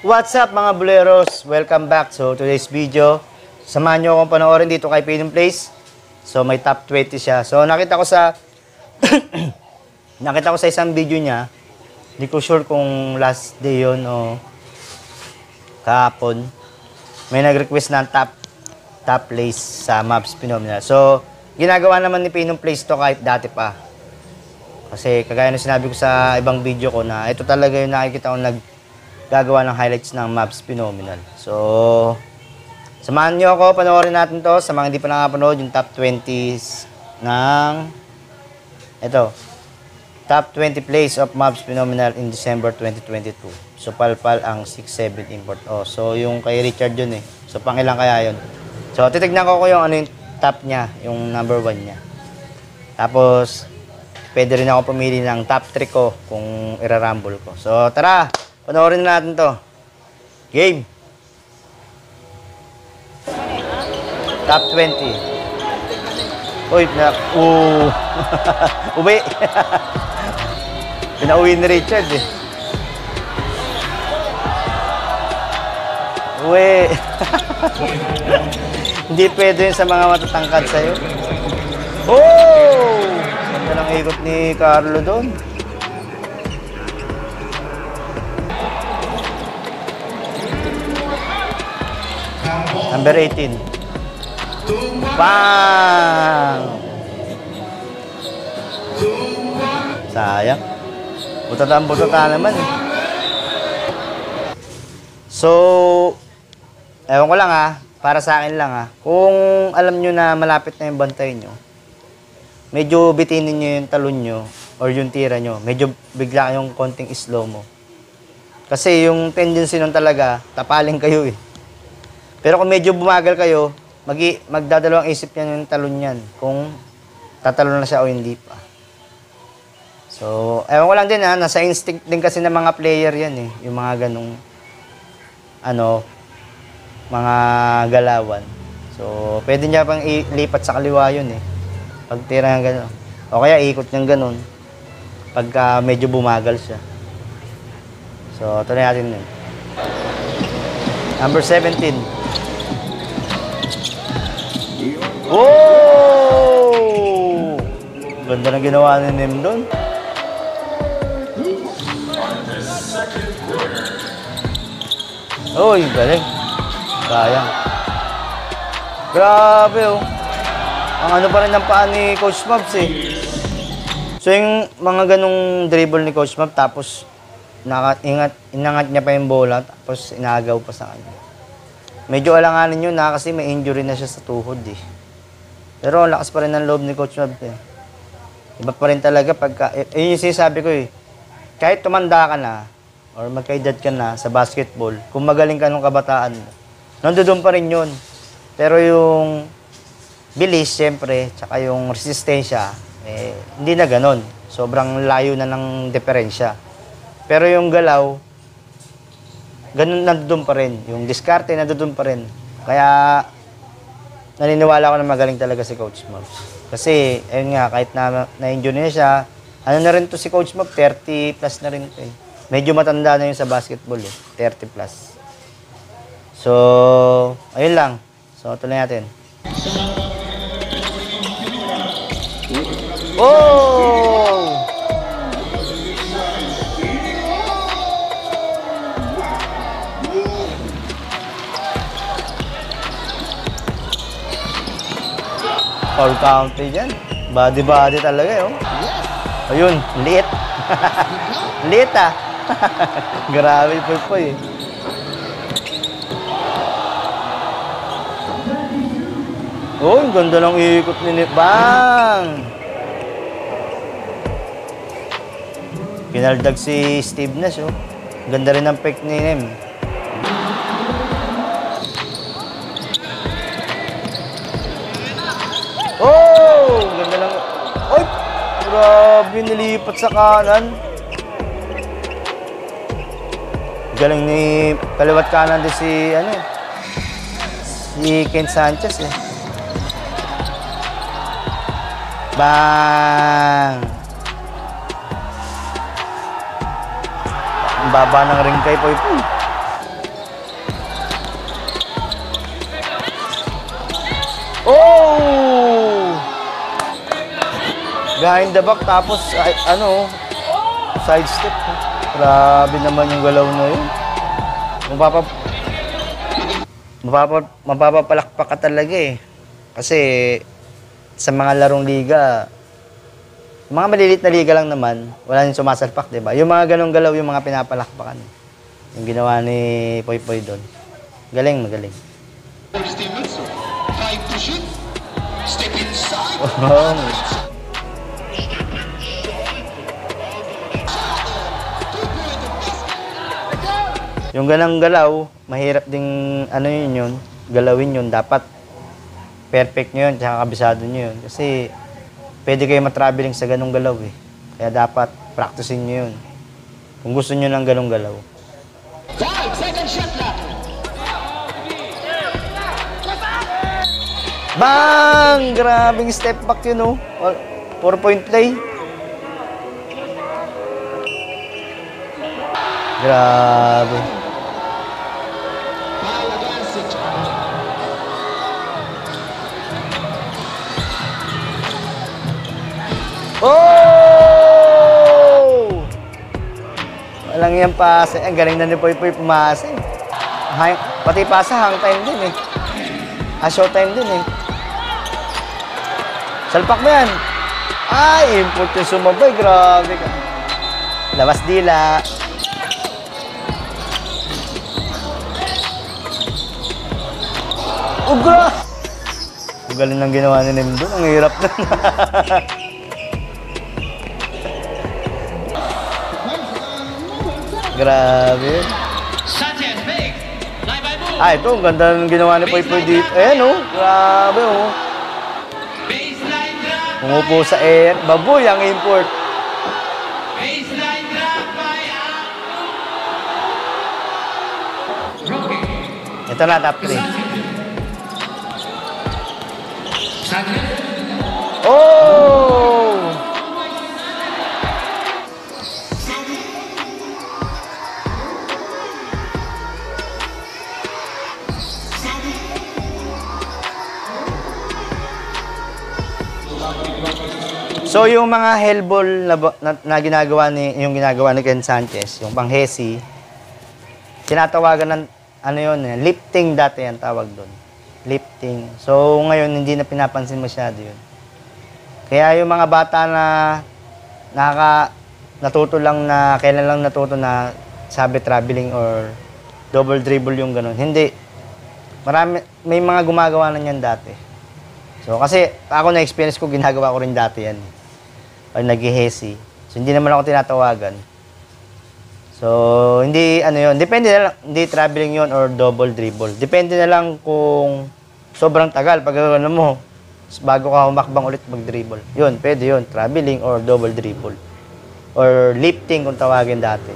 What's up mga buleros? Welcome back. So today's video, samahan nyo akong panoorin dito kay Payton Place. So may top 20 siya. So nakita ko sa nakita ko sa isang video niya. Hindi ko sure kung last day yon o kahapon. May nag-request ng top top place sa Maps Phenomena. So ginagawa naman ni Payton Place to kahit dati pa. Kasi kagaya ng sinabi ko sa ibang video ko na ito talaga yung nakikita ko nag gagawa ng highlights ng Maps Phenomenal. So, samahan niyo ako, panoorin natin to sa mga hindi pa nakapanood yung top 20s ng ito, top 20 plays of Maps Phenomenal in December 2022. So, palpal ang 6-7 import. Oh, so yung kay Richard yun eh. So, pang ilang kaya yun? So, titignan ko ko yung ano yung top niya, yung number 1 niya. Tapos, pwede rin ako pumili ng top 3 ko kung irarumble ko. So, tara! Panoorin na natin to. Game! Top 20. Uy, na... Uh, uwi! Pinauwi ni Richard eh. Uwi! Hindi pwede sa mga matatangkad sa'yo. Oh! Ganda ng ikot ni Carlo doon. Number 18. Bang! Sayang. Butatan butatan naman eh. So, ewan ko lang ah, para sa akin lang ah. Kung alam nyo na malapit na yung bantay nyo, medyo bitinin nyo yung talon nyo or yung tira nyo. Medyo bigla yung konting slow mo. Kasi yung tendency nun talaga, tapaling kayo eh. Pero kung medyo bumagal kayo, magi, magdadalawang isip niyan yung talon niyan kung tatalon na siya o hindi pa. So, ewan ko lang din ha, nasa instinct din kasi ng mga player yan eh, yung mga ganong, ano, mga galawan. So, pwede niya pang ilipat sa kaliwa yun eh. Pag tira ng gano'n. O kaya ikot niyang gano'n. Pagka medyo bumagal siya. So, na natin yun. Number 17. Oh! Ganda na ginawa ni Nem doon. Uy, galing. Sayang. Grabe oh. Ang ano pa rin ng paa ni Coach Mabs eh. So yung mga ganong dribble ni Coach Mabs tapos naka, ingat, inangat niya pa yung bola tapos inagaw pa sa kanya. Medyo alanganin yun na kasi may injury na siya sa tuhod eh. Pero ang lakas pa rin ng loob ni Coach Mab eh. Iba pa rin talaga pagka, yun yung sinasabi ko eh. Kahit tumanda ka na, or magkaedad ka na sa basketball, kung magaling ka nung kabataan nandoon pa rin yun. Pero yung bilis, siyempre, tsaka yung resistensya, eh, hindi na ganon. Sobrang layo na ng diferensya. Pero yung galaw, ganun nandoon pa rin. Yung diskarte nandoon pa rin. Kaya naniniwala ako na magaling talaga si Coach Mobs. Kasi, ayun nga, kahit na na-injure na siya, ano na rin to si Coach Mob, 30 plus na rin to eh. Medyo matanda na yun sa basketball eh, 30 plus. So, ayun lang. So, tuloy natin. Oh! Foul county dyan. Body-body talaga oh. Ayun, liit. liit ah. Grabe po po eh. Oh, ang ganda ng ikot ni Nip. Bang! Kinaldag si Steve Nash, oh. Ganda rin ng pick ni Nem. Grabe, nilipat sa kanan. Galing ni kaliwat kanan din si ano eh. Si Ken Sanchez eh. Bang! Ang baba ng ring kay Poy Poy. Behind the back tapos ay, ano, side step. Grabe naman yung galaw na yun. Mapapa mapapa mapapapalakpak ka talaga eh. Kasi sa mga larong liga, mga malilit na liga lang naman, wala nang sumasalpak, 'di ba? Yung mga ganong galaw yung mga pinapalakpakan. Yung ginawa ni Poy Poy doon. Galing, magaling. Stevens, five to shoot. Step inside. Yung ganang galaw, mahirap ding ano yun yun, galawin yun. Dapat perfect nyo yun, tsaka kabisado nyo yun. Kasi pwede kayo matraveling sa ganong galaw eh. Kaya dapat practicein nyo yun. Kung gusto nyo ng ganong galaw. Five, second shot. Bang! Grabing step back yun oh. Oh, Four point play. Grabe. Oh! Walang yan pase. Ang galing na ni Poy Poy pumase. Hang, pati pasa hang time din eh. Ah, time din eh. Salpak mo yan. Ay, input yung sumabay. Grabe ka. Labas dila. Ugra! Ang galing ng ginawa ni Nim doon. Ang hirap na. Grabe. Ah, ito. Ang ganda ng ginawa ni Poy Poy dito. Ayan, oh. Grabe, oh. Umupo sa air. Baboy ang import. Ito na, top 3. Sanchez. Oh! So yung mga hellball na, na, na ginagawa ni yung ginagawa ni Ken Sanchez, yung pang Hesi, tinatawagan ng ano yun, eh, lifting dati yan tawag doon. Lifting. So ngayon hindi na pinapansin masyado yun. Kaya yung mga bata na nakaka natuto lang na kailan lang natuto na sabi traveling or double dribble yung ganun. Hindi. Marami may mga gumagawa na niyan dati. So kasi ako na experience ko ginagawa ko rin dati yan. Pag nag-hesi. So hindi naman ako tinatawagan. So hindi ano yon, depende na lang hindi traveling yon or double dribble. Depende na lang kung sobrang tagal pag ano mo bago ka humakbang ulit mag-dribble. Yun, pwede yun. Traveling or double dribble. Or lifting kung tawagin dati.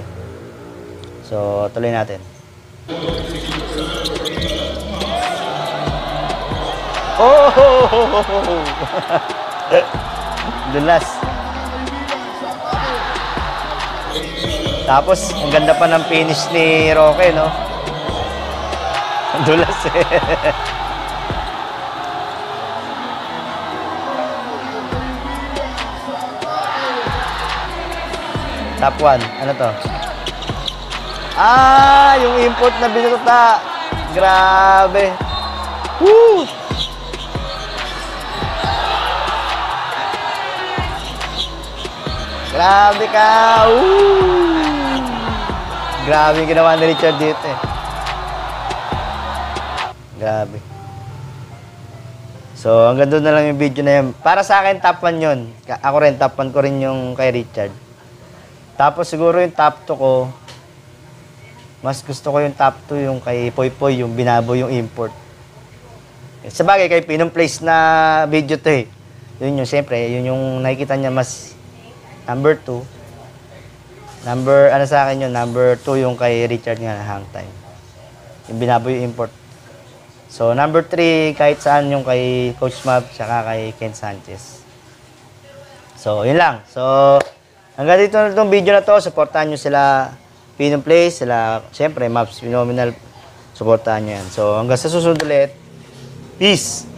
So, tuloy natin. Oh! Dulas. Tapos, ang ganda pa ng finish ni Roque, no? Ang Dulas eh. Top 1. Ano to? Ah, yung input na binuta. Grabe. Woo! Grabe ka. Woo! Grabe yung ginawa ni Richard dito eh. Grabe. So, hanggang doon na lang yung video na yun. Para sa akin, top 1 yun. Ako rin, top 1 ko rin yung kay Richard. Tapos siguro yung top 2 ko, mas gusto ko yung top 2 yung kay Poy Poy, yung binabo yung import. Sa bagay, kay Pinong Place na video to eh. Yun yung, siyempre, yun yung nakikita niya mas number 2. Number, ano sa akin yun, number 2 yung kay Richard nga na hang time. Yung binabo yung import. So, number 3, kahit saan yung kay Coach Mab, tsaka kay Ken Sanchez. So, yun lang. So, hanggang dito na itong video na to. Supportahan nyo sila Pinong Place, sila, siyempre, Maps Phenomenal. Supportahan nyo yan. So, hanggang sa susunod ulit. Peace!